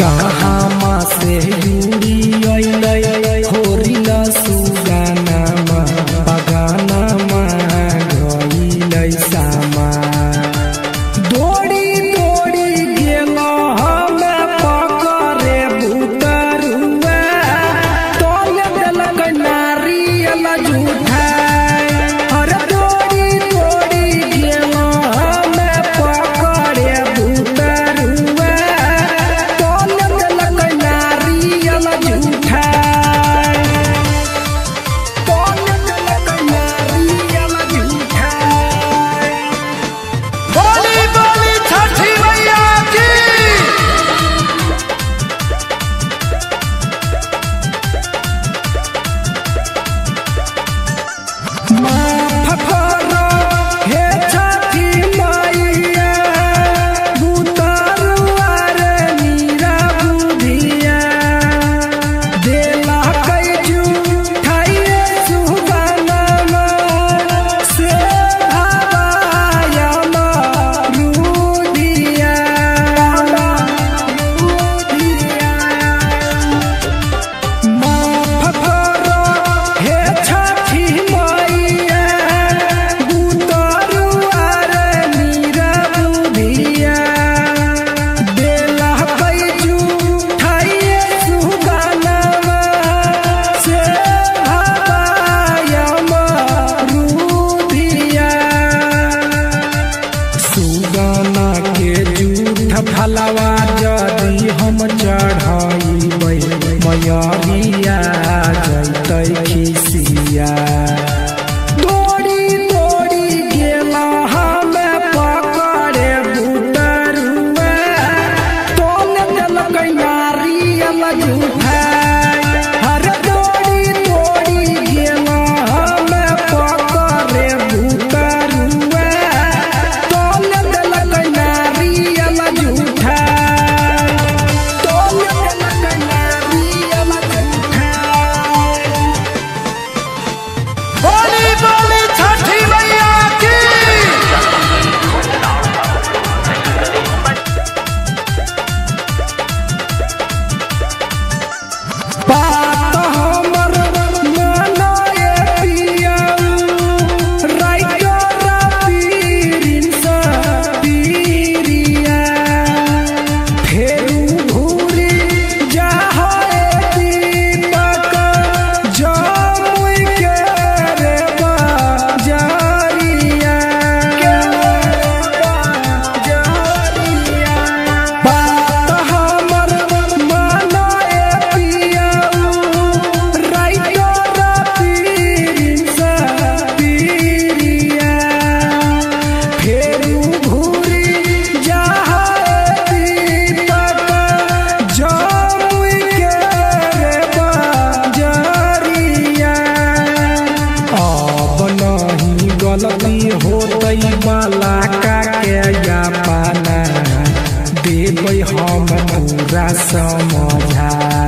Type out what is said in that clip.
कहा में से हिंदी ढलवा जदी हम चढ़ाई मैरिया जैत खिसिया। गलती होतई मलाका के या पाना देबै हम पूरा समझा।